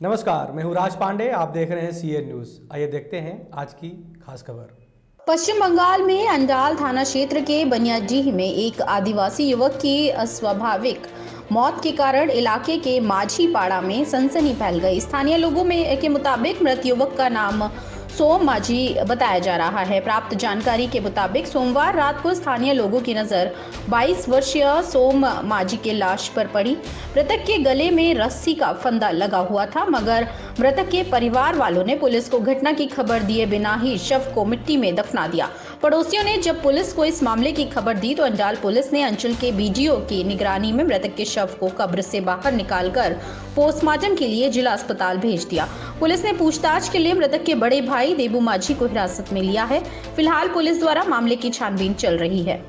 नमस्कार, मैं हूँ राज पांडे, आप देख रहे हैं सी न्यूज़ आइए देखते हैं आज की खास खबर। पश्चिम बंगाल में अंडाल थाना क्षेत्र के बनियाजीह में एक आदिवासी युवक की अस्वाभाविक मौत के कारण इलाके के माझी पाड़ा में सनसनी फैल गई। स्थानीय लोगों में के मुताबिक मृत युवक का नाम सोम माझी बताया जा रहा है। प्राप्त जानकारी के मुताबिक सोमवार रात को स्थानीय लोगों की नज़र 22 वर्षीय सोम माझी के लाश पर पड़ी। मृतक के गले में रस्सी का फंदा लगा हुआ था, मगर मृतक के परिवार वालों ने पुलिस को घटना की खबर दिए बिना ही शव को मिट्टी में दफना दिया। पड़ोसियों ने जब पुलिस को इस मामले की खबर दी तो अंडाल पुलिस ने अंचल के बीडीओ की निगरानी में मृतक के शव को कब्र से बाहर निकालकर पोस्टमार्टम के लिए जिला अस्पताल भेज दिया। पुलिस ने पूछताछ के लिए मृतक के बड़े भाई देबू माझी को हिरासत में लिया है। फ़िलहाल पुलिस द्वारा मामले की छानबीन चल रही है।